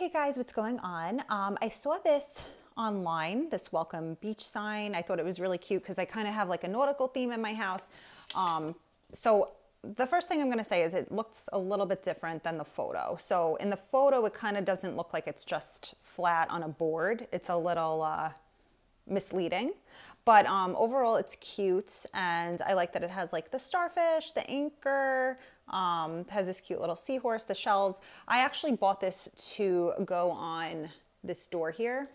Hey guys, what's going on? Um, I saw this online, this welcome beach sign. I thought it was really cute because I kind of have like a nautical theme in my house. Um, so the first thing I'm going to say is it looks a little bit different than the photo. So in the photo, it kind of doesn't look like it's just flat on a board. It's a little uh, misleading, but um, overall it's cute. And I like that it has like the starfish, the anchor, um, has this cute little seahorse, the shells. I actually bought this to go on this door here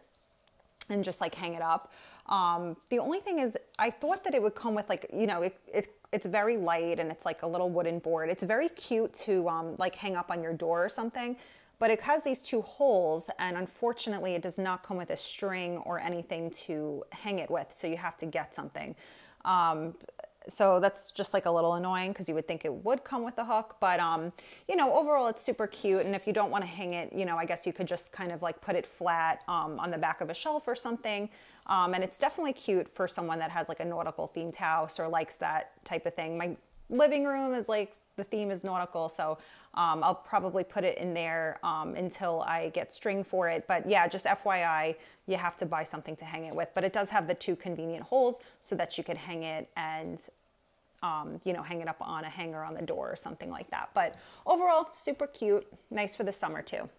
and just like hang it up. Um, the only thing is I thought that it would come with like, you know, it, it it's very light and it's like a little wooden board. It's very cute to um, like hang up on your door or something, but it has these two holes and unfortunately it does not come with a string or anything to hang it with. So you have to get something. Um, so that's just like a little annoying because you would think it would come with the hook but um you know overall it's super cute and if you don't want to hang it you know i guess you could just kind of like put it flat um, on the back of a shelf or something um, and it's definitely cute for someone that has like a nautical themed house or likes that type of thing my living room is like the theme is nautical, so um, I'll probably put it in there um, until I get string for it. But yeah, just FYI, you have to buy something to hang it with. But it does have the two convenient holes so that you could hang it and um, you know, hang it up on a hanger on the door or something like that. But overall, super cute, nice for the summer too.